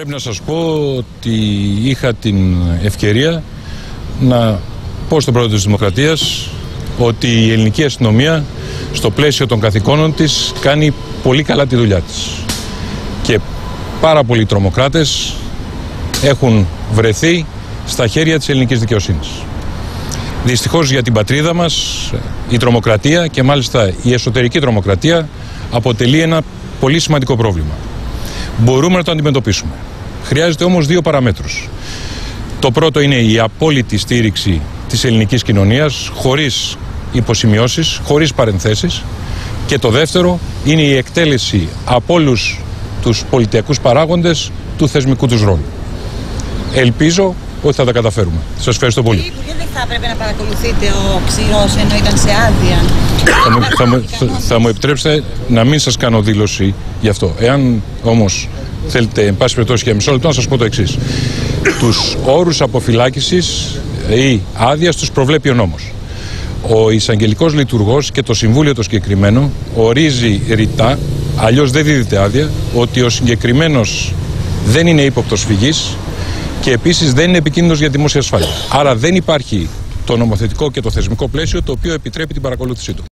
Πρέπει να σας πω ότι είχα την ευκαιρία να πω στον πρόεδρο της Δημοκρατίας ότι η ελληνική αστυνομία στο πλαίσιο των καθηκόνων της κάνει πολύ καλά τη δουλειά της. Και πάρα πολλοί τρομοκράτες έχουν βρεθεί στα χέρια της ελληνικής δικαιοσύνης. Δυστυχώς για την πατρίδα μας η τρομοκρατία και μάλιστα η εσωτερική τρομοκρατία αποτελεί ένα πολύ σημαντικό πρόβλημα. Μπορούμε να το αντιμετωπίσουμε. Χρειάζεται όμως δύο παραμέτρους. Το πρώτο είναι η απόλυτη στήριξη της ελληνικής κοινωνίας χωρίς υποσημειώσεις, χωρίς παρενθέσεις και το δεύτερο είναι η εκτέλεση από όλους τους πολιτιακούς παράγοντες του θεσμικού τους ρόλου. Ελπίζω ότι θα τα καταφέρουμε. Σας ευχαριστώ πολύ. Κύριε Υπουργέ, δεν θα έπρεπε να παρακολουθείτε ο ξηρός ενώ ήταν σε άδεια. θα, μου, θα, μου, θα, θα μου επιτρέψετε να μην σας κάνω δήλωση γι' αυτό. Εάν όμως θέλετε, εν πάση περιπτώσει για μισό λεπτό, να σας πω το εξής. Τους όρους αποφυλάκησης ή άδεια τους προβλέπει ο νόμος. Ο εισαγγελικός λειτουργός και το συμβούλιο το συγκεκριμένο ορίζει ρητά, αλλιώς δεν δίδεται άδεια, ότι ο συγκεκριμένος δεν είναι ύποπτος φυγής και επίσης δεν είναι επικίνδυνος για δημόσια ασφάλεια. Άρα δεν υπάρχει το νομοθετικό και το θεσμικό πλαίσιο το οποίο επιτρέπει την παρακολούθησή του.